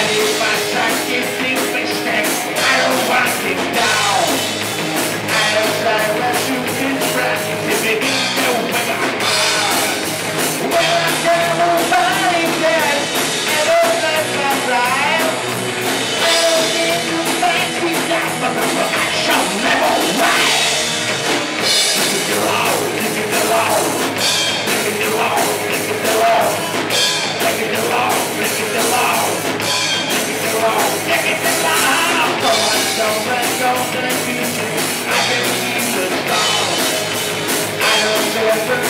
Pode passar que se Yes, sir.